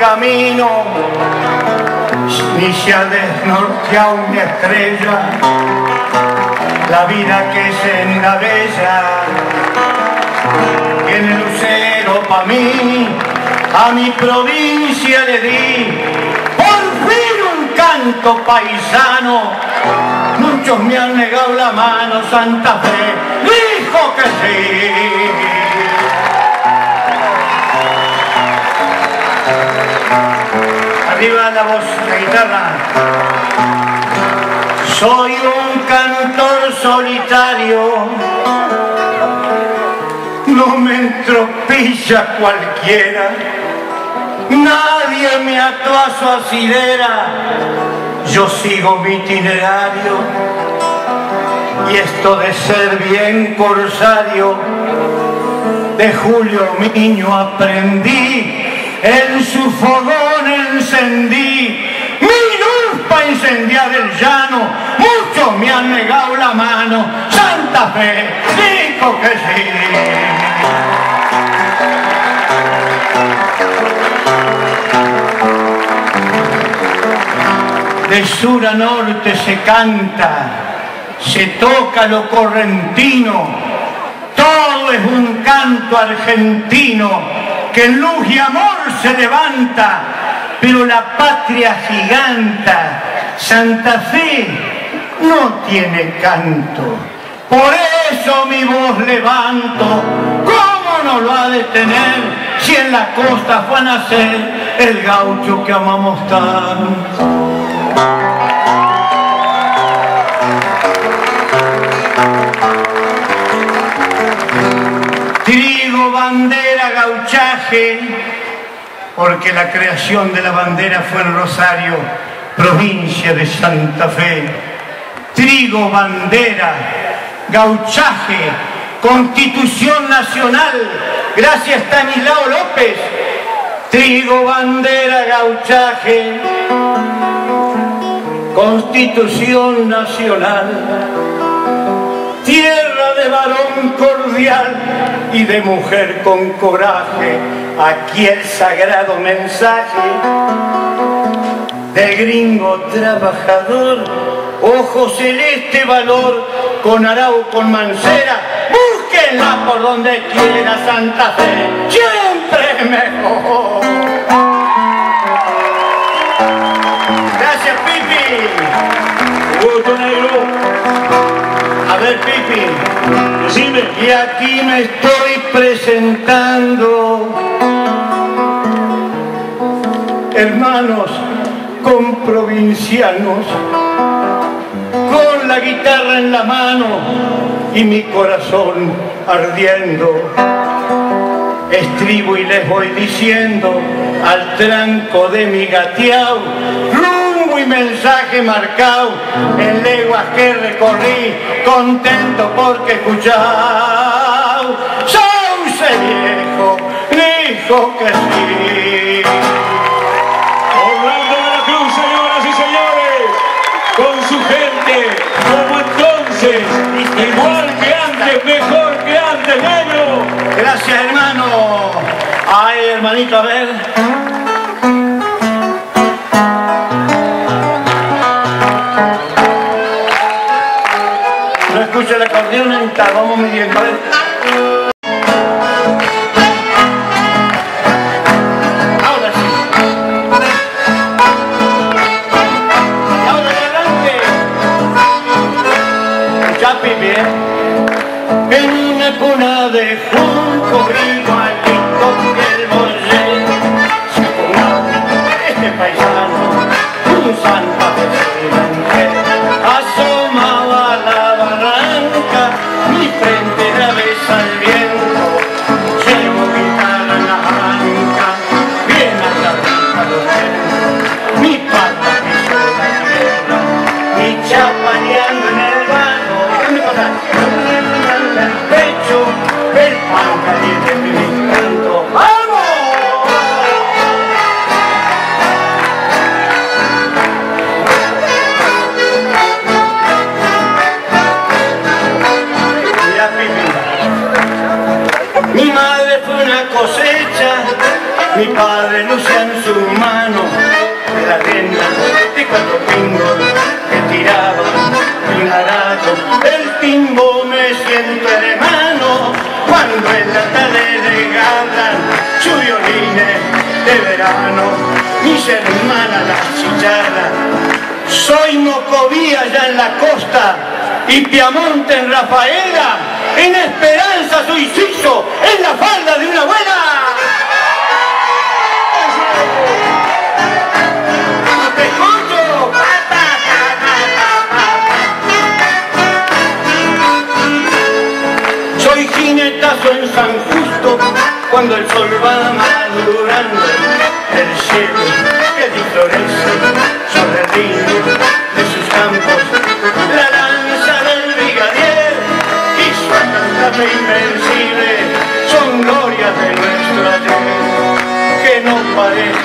camino, ni se ha desnorteado una estrella, la vida que se endavella, tiene lucero pa' mí, a mi provincia le di, por fin un canto paisano, muchos me han negado la mano, Santa Fe, dijo que sí. Arriba la voz, la guitarra. Soy un cantor solitario, no me entropilla cualquiera, nadie me ató a su asidera, yo sigo mi itinerario. Y esto de ser bien corsario, de Julio Miño aprendí en su fogón encendí mi luz para incendiar el llano. Muchos me han negado la mano. Santa Fe dijo que sí. De sur a norte se canta, se toca lo correntino, todo es un canto argentino que luz y amor se levanta, pero la patria giganta, Santa Fe, no tiene canto. Por eso mi voz levanto, ¿cómo no lo ha de tener si en la costa fue a nacer el gaucho que amamos tanto? Trigo, bandera, gauchaje, porque la creación de la bandera fue en Rosario, provincia de Santa Fe. Trigo, bandera, gauchaje, constitución nacional, gracias Stanislao López. Trigo, bandera, gauchaje, constitución nacional. Tierra de varón cordial y de mujer con coraje, aquí el sagrado mensaje del gringo trabajador, ojo celeste valor, con arau, con mancera, búsquenla por donde quiera Santa Fe, siempre mejor. Y aquí me estoy presentando. Hermanos con provincianos, con la guitarra en la mano y mi corazón ardiendo. Estribo y les voy diciendo al tranco de mi gateao, mensaje marcado en leguas que recorrí, contento porque escuchao. Sauce viejo, dijo que sí. Orlando de la Cruz, señoras y señores, con su gente, como entonces, igual que antes, mejor que antes, negro. Gracias, hermano. Ay, hermanito, a ver. El acordeón, está, vamos midiendo, a Mi padre lucía en su mano de la renta de cuatro pingos que tiraba un garato. El timbo me siento hermano cuando en la tarde regalan su violines de verano. Mis hermanas las chicharras. Soy mocovía ya en la costa y Piamonte en Rafaela. En esperanza soy sillo en la falda de una abuela. Soy jinetazo en San Justo cuando el sol va madurando el cielo que florece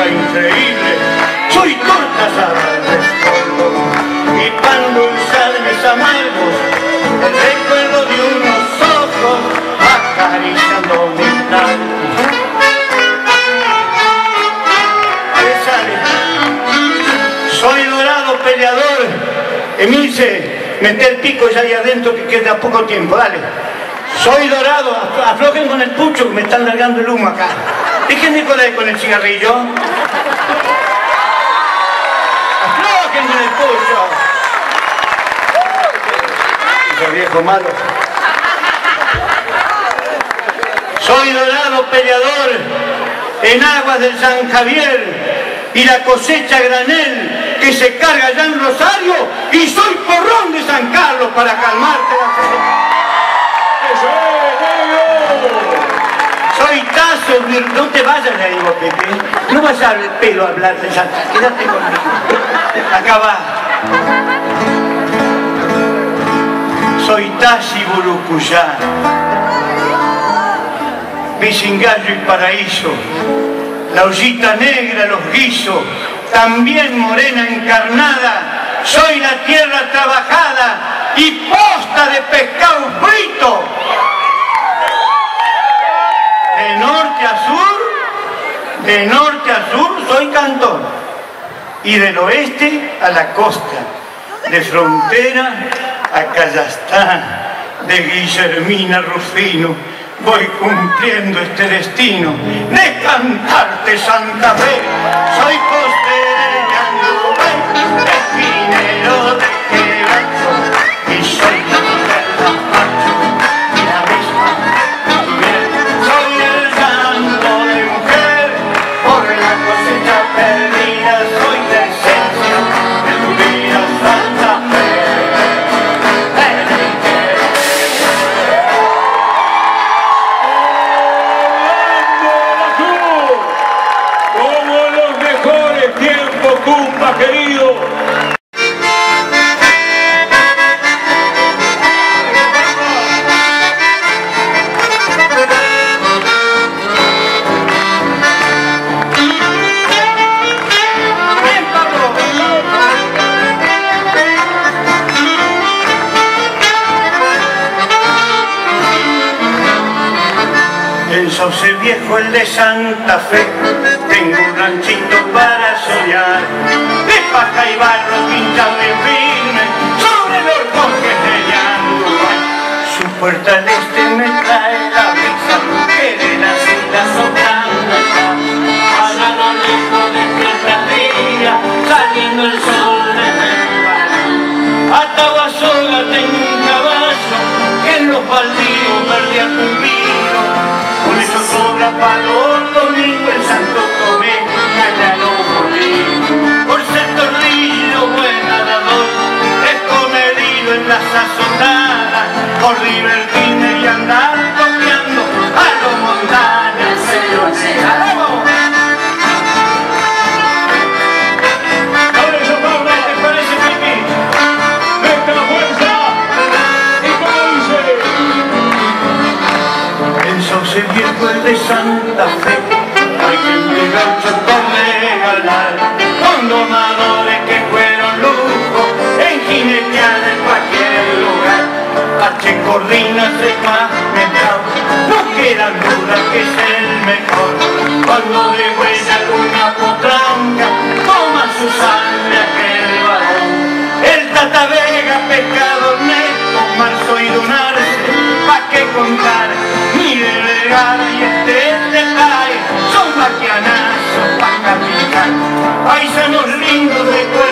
parezca increíble. Soy torta asada y pan dulzarmes amargos el recuerdo de unos ojos acariciando mi plan soy dorado peleador. Emilce mete el pico ya ahí adentro que queda poco tiempo dale. Soy dorado af- aflojen con el pucho que me están largando el humo acá déjenme con el, con el cigarrillo aflojen con el pucho ese viejo malo soy dorado peleador en aguas del San Javier y la cosecha granel que se carga ya en Rosario y soy porrón de San Carlos para calmarte la sed. ¡Eso es, negro! Soy Tazo, vir- no te vayas de ahí, vos, Pepe. No vas al pelo a hablar de Santa, quédate conmigo. Acá va. Soy Tasi Burucuyá. Vicingallo y paraíso. La ollita negra, los guisos, también morena encarnada. Soy la tierra trabajada y posta de pescado frito. De norte a sur, de norte a sur soy cantón. Y del oeste a la costa, de frontera a Callastán, de Guillermina Rufino, voy cumpliendo este destino de cantarte Santa Fe. Soy de Santa Fe, tengo un ranchito para soñar. De paja y barro pintado en firme, sobre los bosques de Yanduay. Su puerta al sobra corrinas es más mentado, no queda duda que es el mejor. Cuando de buena luna potranca, toma su sangre aquel varón. El tatavega, pescador neto, marzo y dunarse, pa' que contar, ni de y este detalle, son vaquianazos pa' caminar. Paisanos lindos de cuerpo,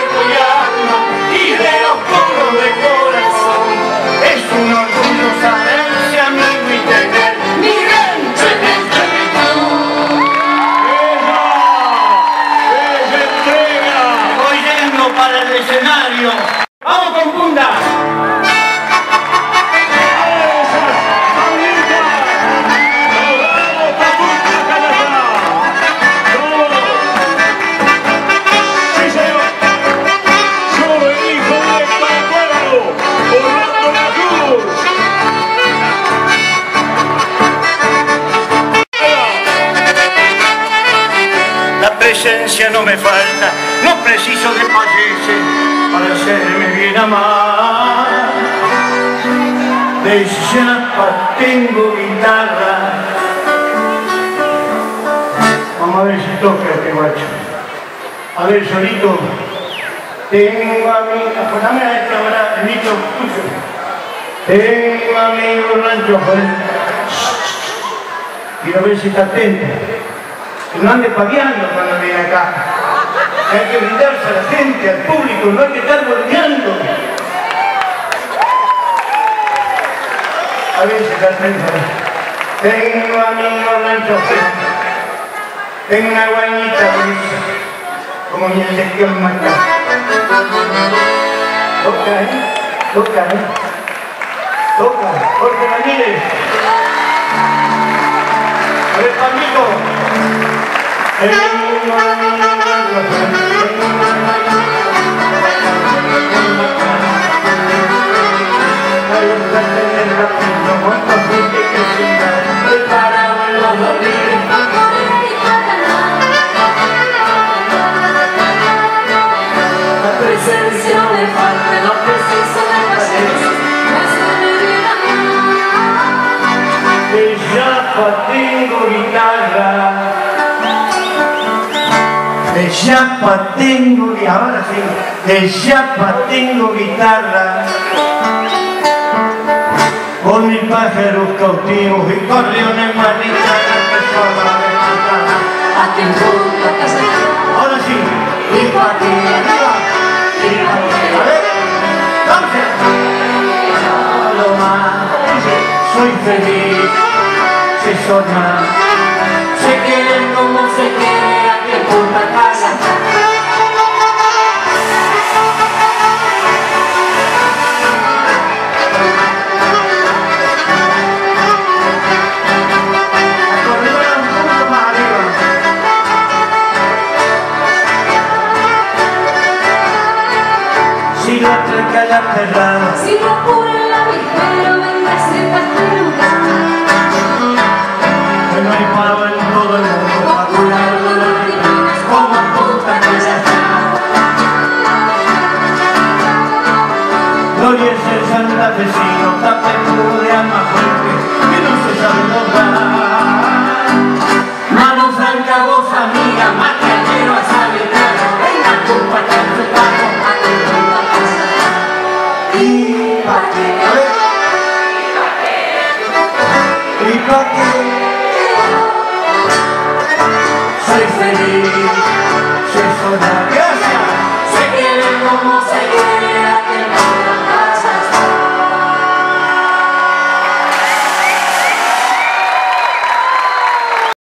De chapa tengo guitarra. Vamos a ver si toca este guacho. A ver, solito. Tengo a mi... Poname a esta hora tuyo. Tengo amigos rancho, joder. Quiero ver si está atento que no ande paviando cuando viene acá. Hay que brindarse a la gente, al público, no hay que estar volteando. A ver si está atento. Tengo amigos rancho, tengo una guañita como mi elección marca. Toca, ¿eh? Toca, ¿eh? Toca, Jorge Ramírez. A ver, Pamito. De paciencia, hazme bien amar. De Yapa tengo guitarra. De Yapa tengo, y ahora sí, de Yapa tengo guitarra. Con mis pájaros cautivos y corriones manitas que sola de en Punta Casablanca, Ahora sí, y pa' ti, arriba, y pa' ti. A ver, entonces. Paloma, soy feliz, se soña, se Si lo atraca la perrada, si no apura la vigera, venga cerca este lugar.